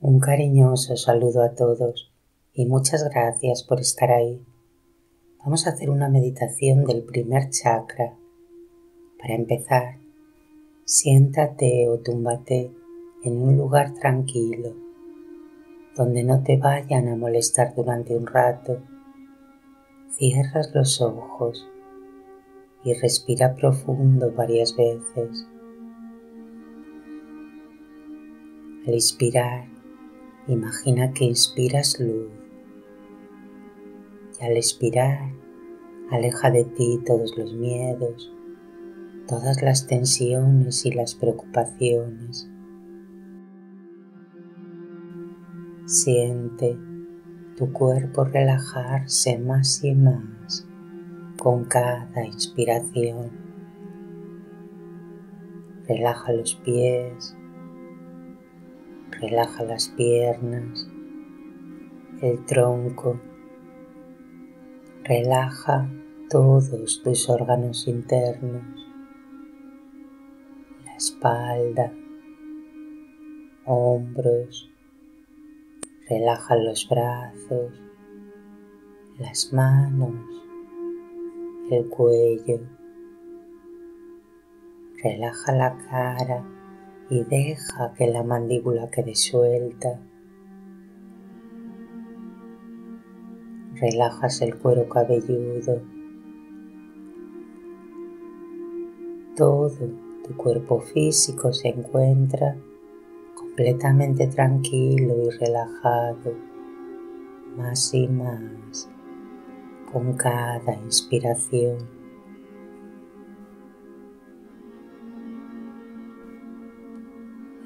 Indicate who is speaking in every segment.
Speaker 1: Un cariñoso saludo a todos y muchas gracias por estar ahí. Vamos a hacer una meditación del primer chakra. Para empezar, siéntate o túmbate en un lugar tranquilo, donde no te vayan a molestar durante un rato. Cierras los ojos y respira profundo varias veces. Al inspirar, imagina que inspiras luz y al expirar, aleja de ti todos los miedos, todas las tensiones y las preocupaciones. Siente tu cuerpo relajarse más y más con cada inspiración. Relaja los pies, relaja las piernas, el tronco, relaja todos tus órganos internos, la espalda, hombros, relaja los brazos, las manos, el cuello, relaja la cara y deja que la mandíbula quede suelta. Relajas el cuero cabelludo. Todo tu cuerpo físico se encuentra completamente tranquilo y relajado, más y más con cada inspiración.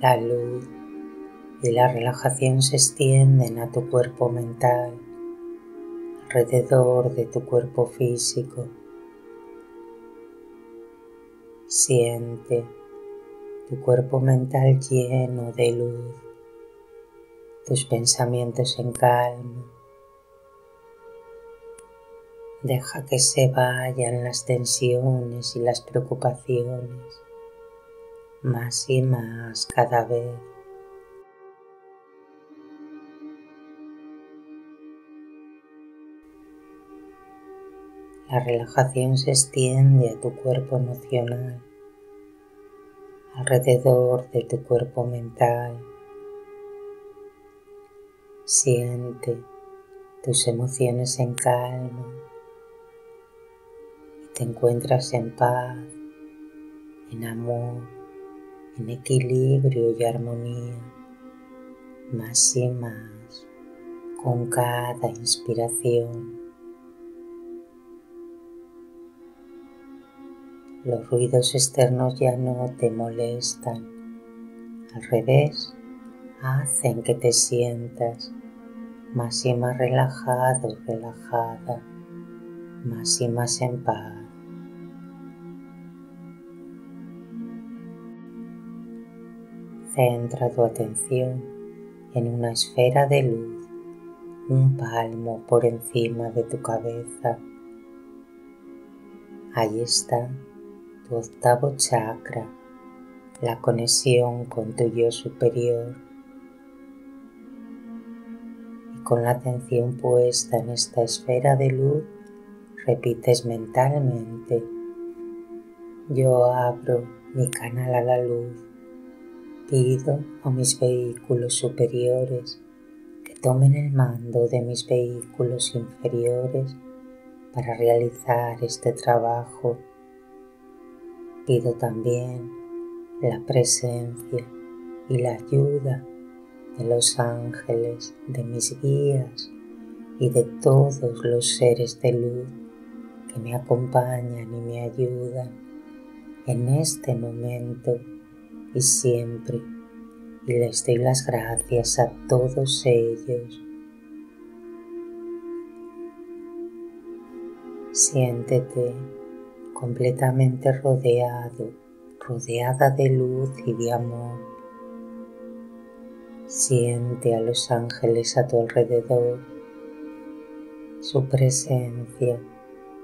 Speaker 1: La luz y la relajación se extienden a tu cuerpo mental, alrededor de tu cuerpo físico. Siente tu cuerpo mental lleno de luz, tus pensamientos en calma. Deja que se vayan las tensiones y las preocupaciones más y más cada vez. La relajación se extiende a tu cuerpo emocional, alrededor de tu cuerpo mental. Siente tus emociones en calma y te encuentras en paz, en amor en equilibrio y armonía, más y más con cada inspiración. Los ruidos externos ya no te molestan, al revés, hacen que te sientas más y más relajado, relajada, más y más en paz. Centra tu atención en una esfera de luz, un palmo por encima de tu cabeza. Ahí está tu octavo chakra, la conexión con tu yo superior. Y con la atención puesta en esta esfera de luz, repites mentalmente, yo abro mi canal a la luz Pido a mis vehículos superiores que tomen el mando de mis vehículos inferiores para realizar este trabajo. Pido también la presencia y la ayuda de los ángeles, de mis guías y de todos los seres de luz que me acompañan y me ayudan en este momento y siempre y les doy las gracias a todos ellos. Siéntete completamente rodeado, rodeada de luz y de amor. Siente a los ángeles a tu alrededor. Su presencia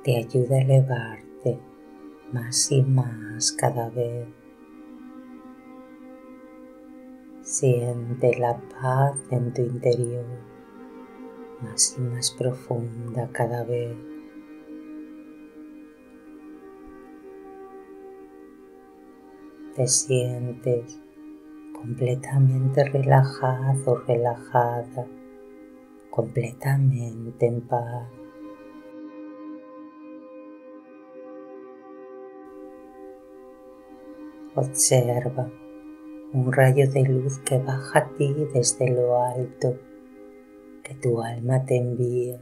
Speaker 1: te ayuda a elevarte más y más cada vez. Siente la paz en tu interior, más y más profunda cada vez. Te sientes completamente relajado, relajada, completamente en paz. Observa un rayo de luz que baja a ti desde lo alto, que tu alma te envía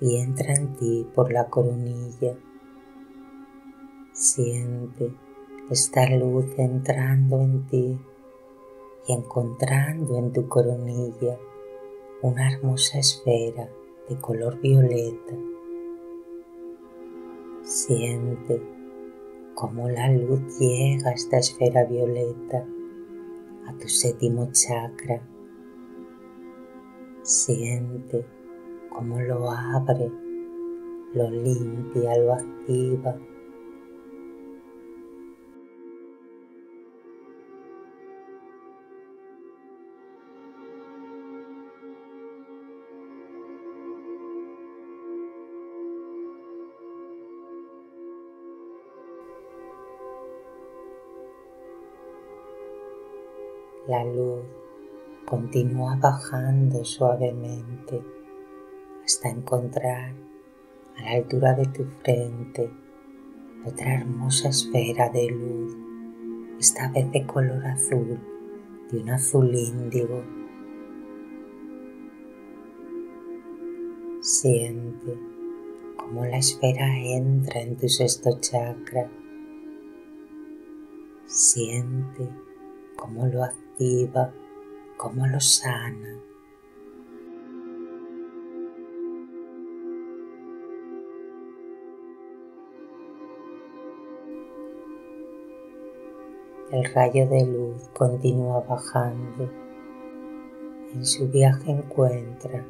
Speaker 1: y entra en ti por la coronilla. Siente esta luz entrando en ti y encontrando en tu coronilla una hermosa esfera de color violeta. Siente cómo la luz llega a esta esfera violeta, a tu séptimo chakra. Siente cómo lo abre, lo limpia, lo activa La luz continúa bajando suavemente hasta encontrar a la altura de tu frente otra hermosa esfera de luz, esta vez de color azul, de un azul índigo. Siente cómo la esfera entra en tu sexto chakra. Siente cómo lo cómo lo sana. El rayo de luz continúa bajando. En su viaje encuentra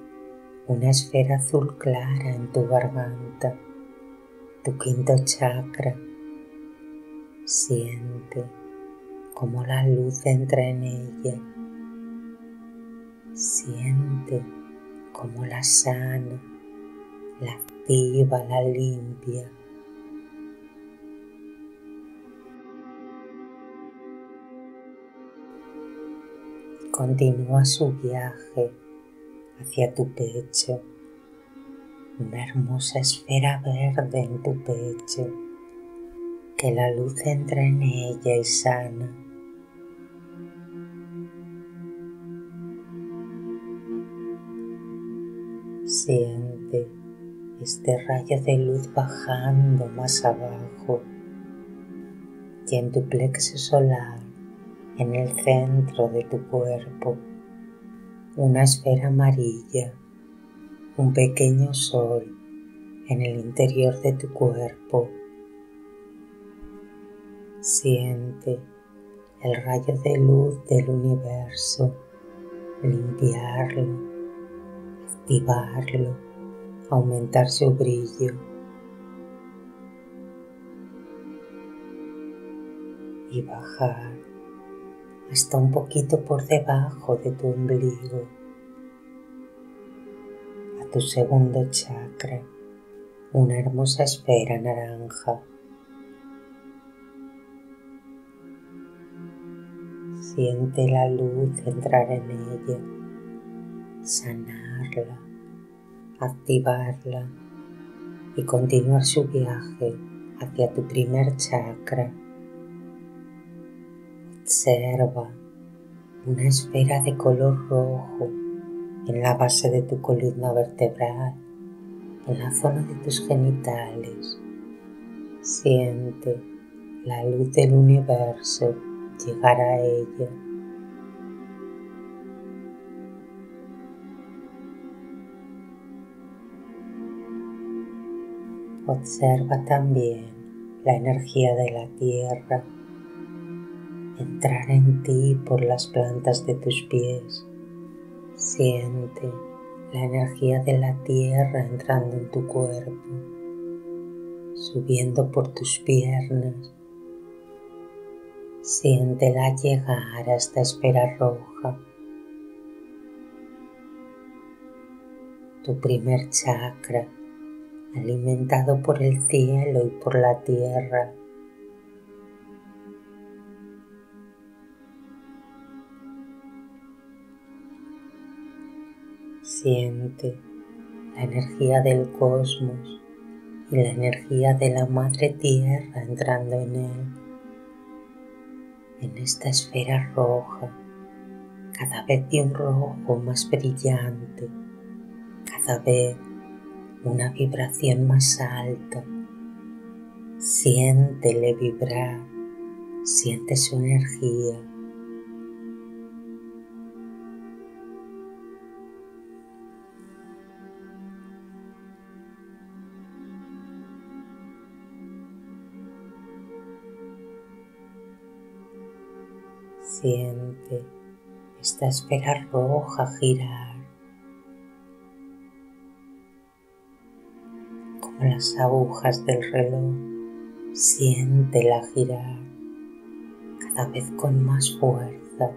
Speaker 1: una esfera azul clara en tu garganta, tu quinto chakra. Siente como la luz entra en ella. Siente como la sana, la activa, la limpia. Continúa su viaje hacia tu pecho, una hermosa esfera verde en tu pecho, que la luz entra en ella y sana. Siente este rayo de luz bajando más abajo y en tu plexo solar, en el centro de tu cuerpo, una esfera amarilla, un pequeño sol en el interior de tu cuerpo. Siente el rayo de luz del universo limpiarlo activarlo, aumentar su brillo. Y bajar hasta un poquito por debajo de tu ombligo, a tu segundo chakra, una hermosa esfera naranja. Siente la luz entrar en ella, sanar activarla y continuar su viaje hacia tu primer chakra. Observa una esfera de color rojo en la base de tu columna vertebral, en la zona de tus genitales. Siente la luz del universo llegar a ella Observa también la energía de la tierra. Entrar en ti por las plantas de tus pies. Siente la energía de la tierra entrando en tu cuerpo, subiendo por tus piernas, Siéntela llegar a esta esfera roja, tu primer chakra, alimentado por el cielo y por la tierra. Siente la energía del cosmos y la energía de la madre tierra entrando en él, en esta esfera roja, cada vez de un rojo más brillante, cada vez una vibración más alta. Siéntele vibrar, siente su energía Siente esta esfera roja girar las agujas del reloj. Siéntela girar cada vez con más fuerza,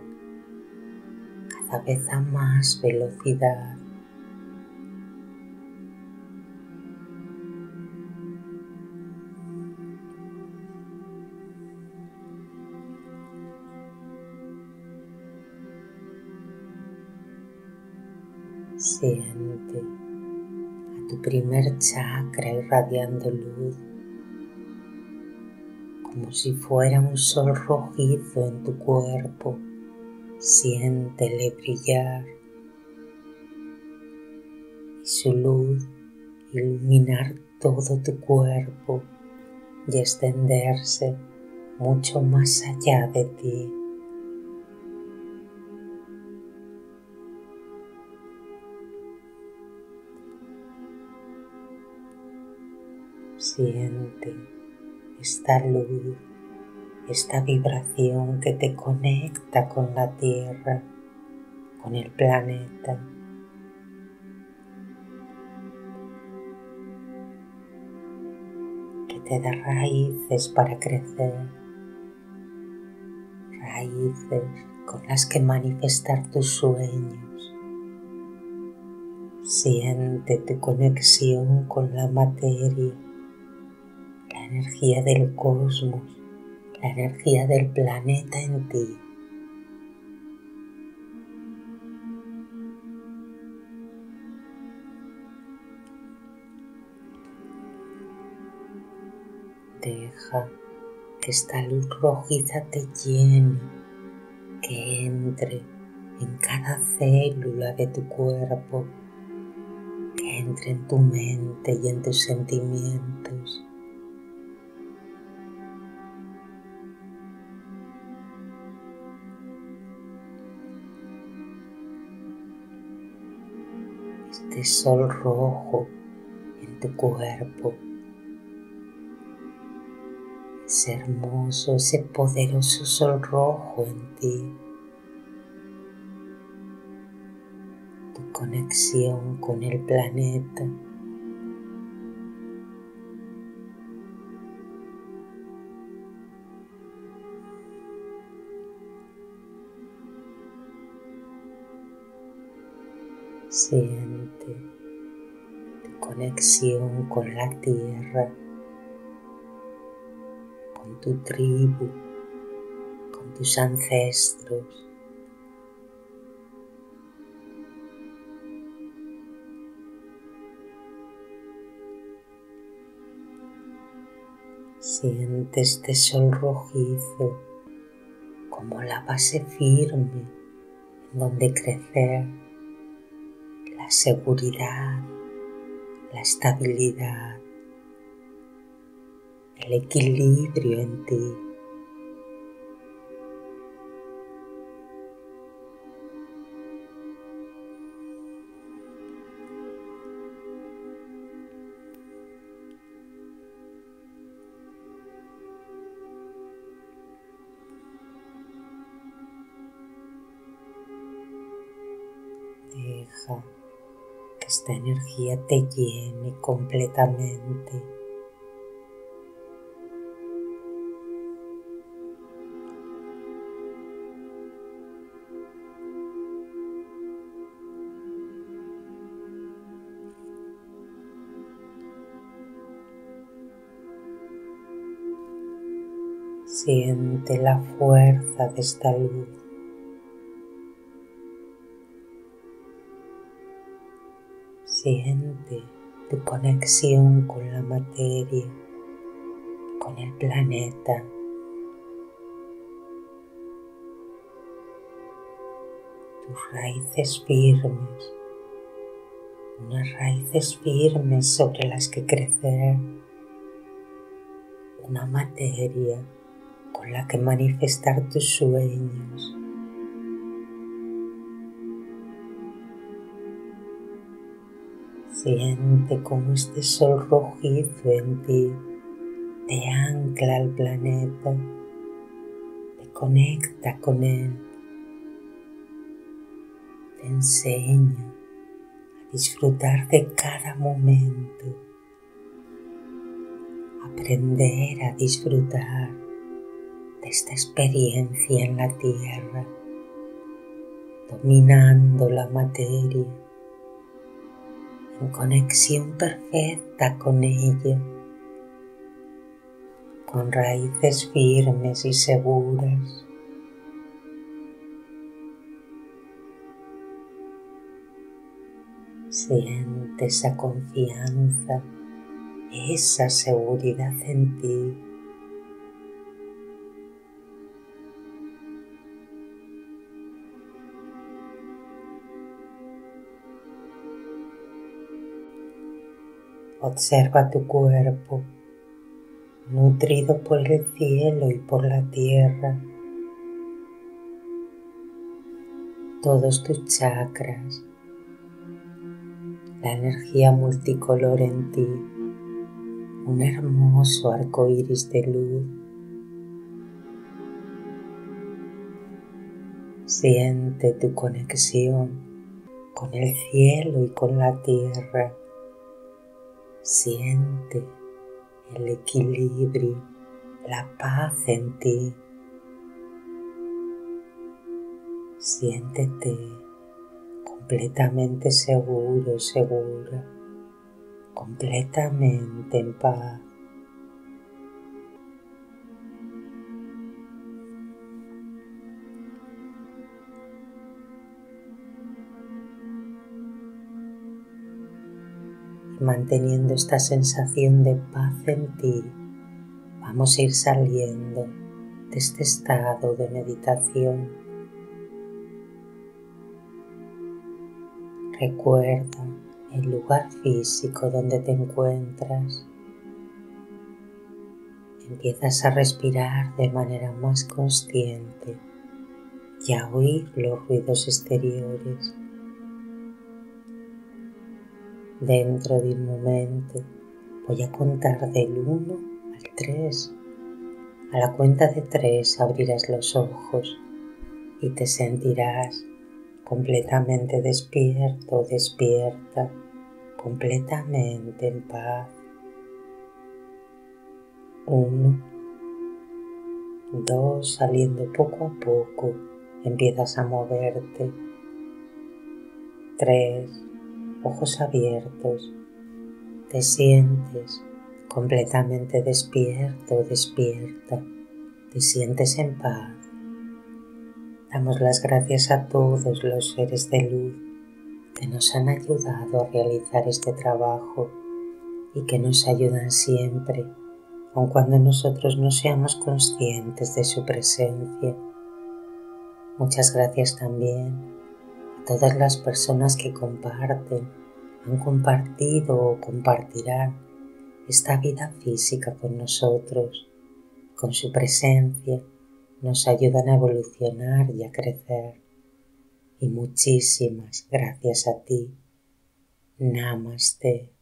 Speaker 1: cada vez a más velocidad. Tu primer chakra irradiando luz como si fuera un sol rojizo en tu cuerpo. Siéntele brillar y su luz iluminar todo tu cuerpo y extenderse mucho más allá de ti. Siente esta luz, esta vibración que te conecta con la tierra, con el planeta. Que te da raíces para crecer, raíces con las que manifestar tus sueños. Siente tu conexión con la materia energía del cosmos, la energía del planeta en ti. Deja que esta luz rojiza te llene, que entre en cada célula de tu cuerpo, que entre en tu mente y en tus sentimientos sol rojo en tu cuerpo. Ese hermoso, ese poderoso sol rojo en ti. Tu conexión con el planeta. Siente tu conexión con la tierra, con tu tribu, con tus ancestros. Siente este sol rojizo como la base firme en donde crecer la seguridad, la estabilidad, el equilibrio en ti. Deja que esta energía te llene completamente. Siente la fuerza de esta luz Siente tu conexión con la materia, con el planeta. Tus raíces firmes, unas raíces firmes sobre las que crecer, una materia con la que manifestar tus sueños. Siente como este sol rojizo en ti te ancla al planeta, te conecta con él, te enseña a disfrutar de cada momento, aprender a disfrutar de esta experiencia en la tierra, dominando la materia en conexión perfecta con ella, con raíces firmes y seguras. Siente esa confianza, esa seguridad en ti. Observa tu cuerpo, nutrido por el cielo y por la tierra. Todos tus chakras, la energía multicolor en ti, un hermoso arco iris de luz. Siente tu conexión con el cielo y con la tierra Siente el equilibrio, la paz en ti. Siéntete completamente seguro, segura, completamente en paz. Manteniendo esta sensación de paz en ti, vamos a ir saliendo de este estado de meditación. Recuerda el lugar físico donde te encuentras. Empiezas a respirar de manera más consciente y a oír los ruidos exteriores. Dentro de un momento voy a contar del 1 al 3. A la cuenta de 3 abrirás los ojos y te sentirás completamente despierto, despierta, completamente en paz. 1, 2, saliendo poco a poco, empiezas a moverte. 3, ojos abiertos, te sientes completamente despierto, despierta, te sientes en paz. Damos las gracias a todos los seres de luz que nos han ayudado a realizar este trabajo y que nos ayudan siempre, aun cuando nosotros no seamos conscientes de su presencia. Muchas gracias también todas las personas que comparten, han compartido o compartirán esta vida física con nosotros, con su presencia, nos ayudan a evolucionar y a crecer. Y muchísimas gracias a ti. Namaste.